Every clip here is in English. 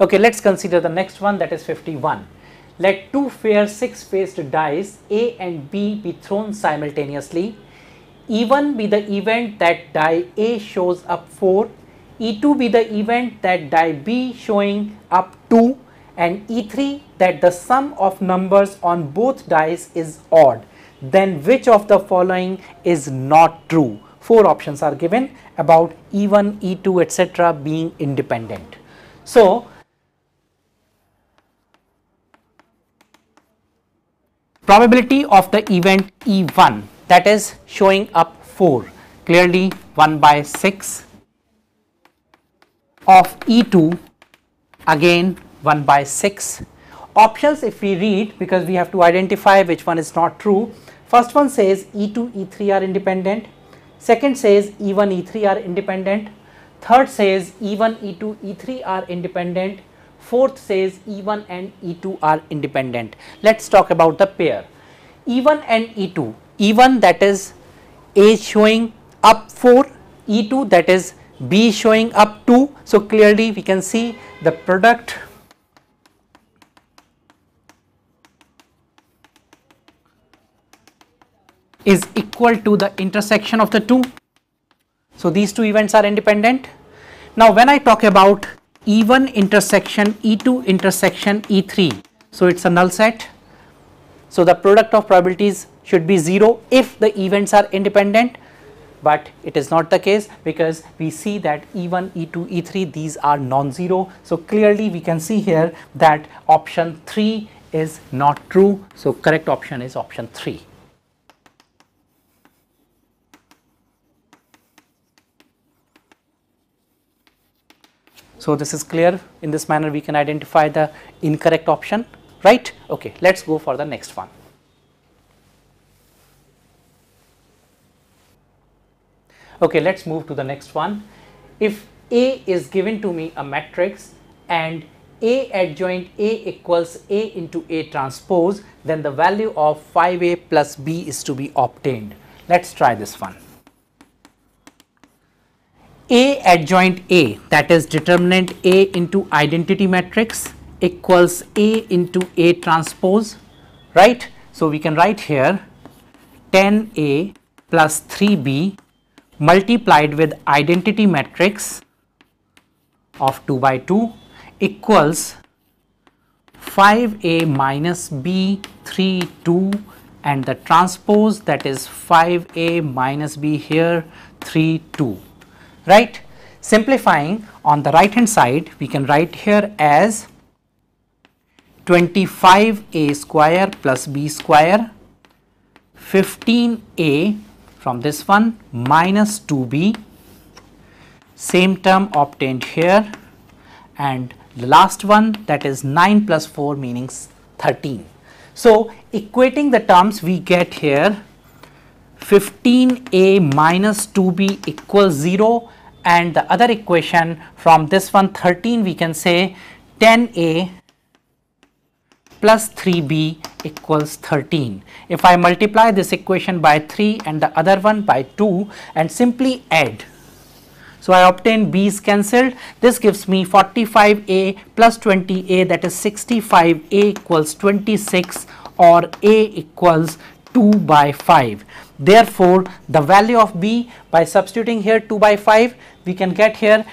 Okay, let's consider the next one that is 51. Let two fair six-faced dice A and B be thrown simultaneously. E1 be the event that die A shows up 4, E2 be the event that die B showing up 2 and E3 that the sum of numbers on both dice is odd. Then which of the following is not true? Four options are given about E1, E2 etc. being independent. So, probability of the event E1 that is showing up 4 clearly 1 by 6 of E2 again 1 by 6 options if we read because we have to identify which one is not true. First one says E2 E3 are independent. Second says E1 E3 are independent. Third says E1 E2 E3 are independent Fourth says E1 and E2 are independent. Let's talk about the pair. E1 and E2. E1 that is A showing up 4, E2 that is B showing up 2. So, clearly we can see the product is equal to the intersection of the two. So, these two events are independent. Now, when I talk about E1 intersection E2 intersection E3. So, it is a null set. So, the product of probabilities should be 0 if the events are independent, but it is not the case because we see that E1, E2, E3 these are non-zero. So, clearly we can see here that option 3 is not true. So, correct option is option 3. So, this is clear in this manner we can identify the incorrect option right. Okay, let us go for the next one. Okay, let us move to the next one. If A is given to me a matrix and A adjoint A equals A into A transpose then the value of 5A plus B is to be obtained. Let us try this one. A adjoint A that is determinant A into identity matrix equals A into A transpose right. So, we can write here 10A plus 3B multiplied with identity matrix of 2 by 2 equals 5A minus B 3 2 and the transpose that is 5A minus B here 3 2 right. Simplifying on the right hand side we can write here as 25a square plus b square 15a from this one minus 2b same term obtained here and the last one that is 9 plus 4 meaning 13. So, equating the terms we get here 15a minus 2b equals 0 and the other equation from this one 13 we can say 10a plus 3b equals 13. If I multiply this equation by 3 and the other one by 2 and simply add. So, I obtain b is cancelled this gives me 45a plus 20a that is 65a equals 26 or a equals 2 by 5. Therefore, the value of b by substituting here 2 by 5 we can get here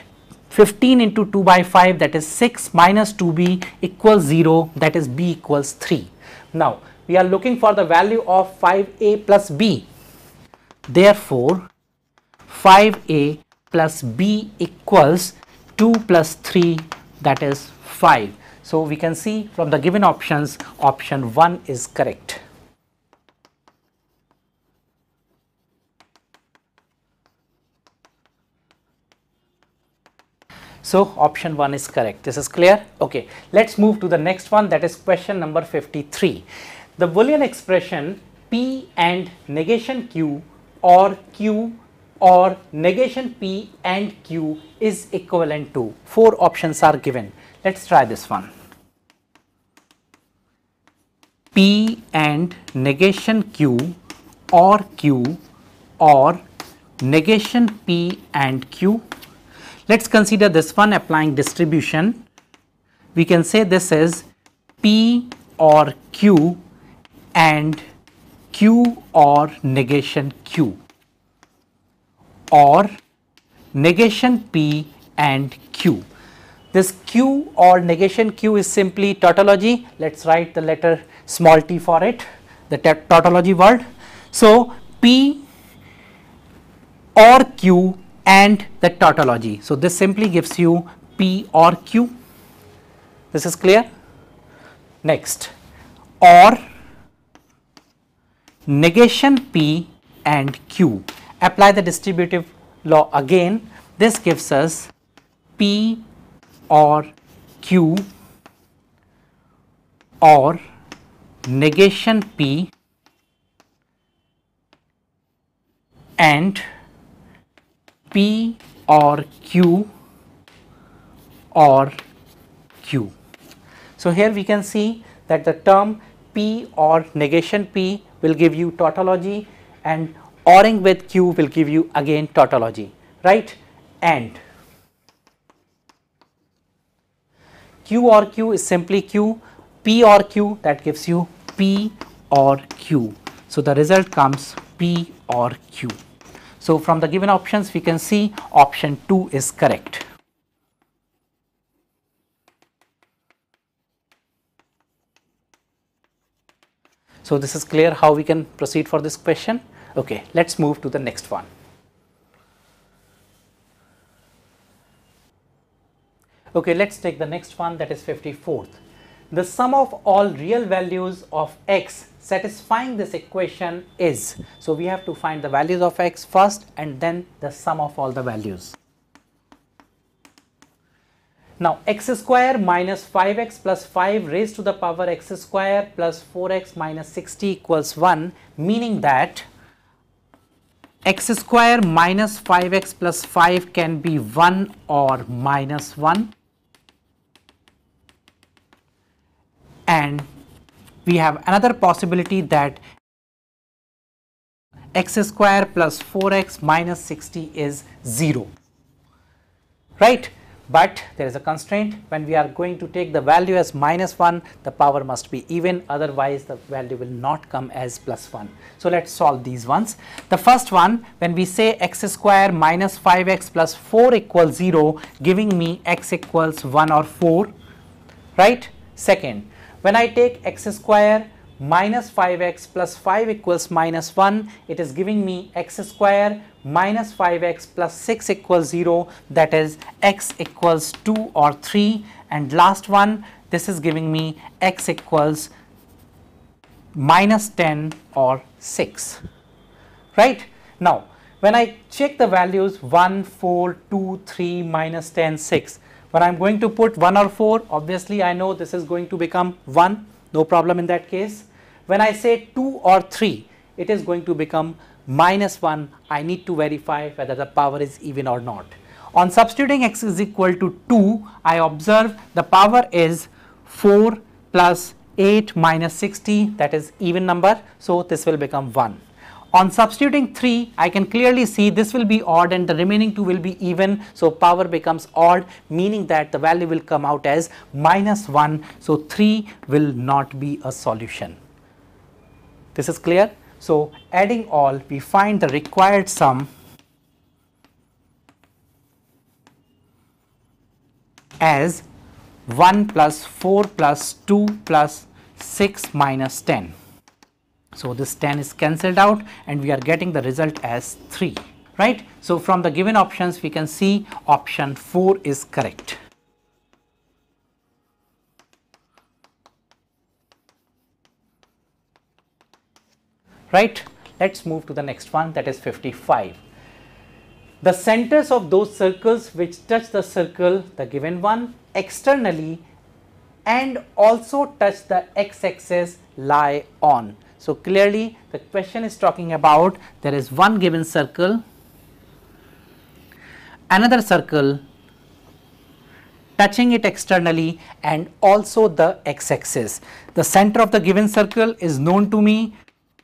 15 into 2 by 5 that is 6 minus 2b equals 0 that is b equals 3. Now, we are looking for the value of 5a plus b. Therefore, 5a plus b equals 2 plus 3 that is 5. So, we can see from the given options option 1 is correct. So, option 1 is correct. This is clear? Okay. Let us move to the next one that is question number 53. The Boolean expression P and negation Q or Q or negation P and Q is equivalent to. Four options are given. Let us try this one. P and negation Q or Q or negation P and Q let us consider this one applying distribution we can say this is P or Q and Q or negation Q or negation P and Q. This Q or negation Q is simply tautology. Let us write the letter small t for it, the tautology word. So, P or Q and the tautology. So, this simply gives you P or Q. This is clear? Next, or negation P and Q. Apply the distributive law again. This gives us P or Q or negation P and P or Q or Q. So, here we can see that the term P or negation P will give you tautology and ORing with Q will give you again tautology, right? And Q or Q is simply Q, P or Q that gives you P or Q. So, the result comes P or Q. So, from the given options we can see option 2 is correct. So, this is clear how we can proceed for this question. Okay, let us move to the next one. Okay, let us take the next one that is 54th. The sum of all real values of x satisfying this equation is, so we have to find the values of x first and then the sum of all the values. Now x square minus 5x plus 5 raised to the power x square plus 4x minus 60 equals 1 meaning that x square minus 5x plus 5 can be 1 or minus 1 and we have another possibility that x square plus 4x minus 60 is 0 right but there is a constraint when we are going to take the value as minus 1 the power must be even otherwise the value will not come as plus 1. So, let us solve these ones. The first one when we say x square minus 5x plus 4 equals 0 giving me x equals 1 or 4 right. Second when I take x square minus 5x plus 5 equals minus 1, it is giving me x square minus 5x plus 6 equals 0 that is x equals 2 or 3 and last one this is giving me x equals minus 10 or 6 right. Now when I check the values 1, 4, 2, 3, minus 10, 6 when I am going to put 1 or 4 obviously I know this is going to become 1 no problem in that case. When I say 2 or 3 it is going to become minus 1 I need to verify whether the power is even or not. On substituting x is equal to 2 I observe the power is 4 plus 8 minus 60 that is even number so this will become 1. On substituting 3, I can clearly see this will be odd and the remaining 2 will be even. So, power becomes odd meaning that the value will come out as minus 1. So, 3 will not be a solution. This is clear. So, adding all we find the required sum as 1 plus 4 plus 2 plus 6 minus 10. So, this 10 is cancelled out and we are getting the result as 3 right. So, from the given options we can see option 4 is correct. Right. Let us move to the next one that is 55. The centers of those circles which touch the circle the given one externally and also touch the x-axis lie on. So, clearly the question is talking about there is one given circle, another circle touching it externally and also the x-axis. The center of the given circle is known to me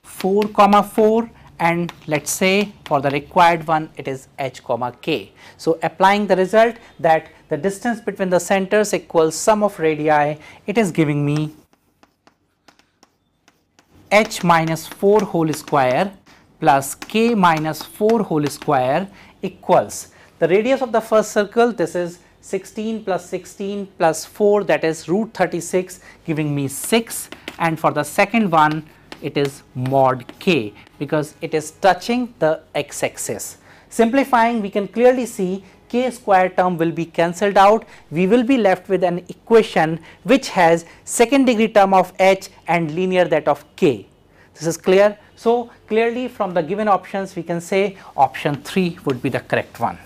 4 comma 4 and let's say for the required one it is h comma k. So, applying the result that the distance between the centers equals sum of radii it is giving me h minus 4 whole square plus k minus 4 whole square equals the radius of the first circle this is 16 plus 16 plus 4 that is root 36 giving me 6 and for the second one it is mod k because it is touching the x axis. Simplifying we can clearly see k square term will be cancelled out we will be left with an equation which has second degree term of h and linear that of k. This is clear. So, clearly from the given options we can say option 3 would be the correct one.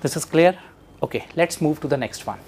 This is clear? Okay, let's move to the next one.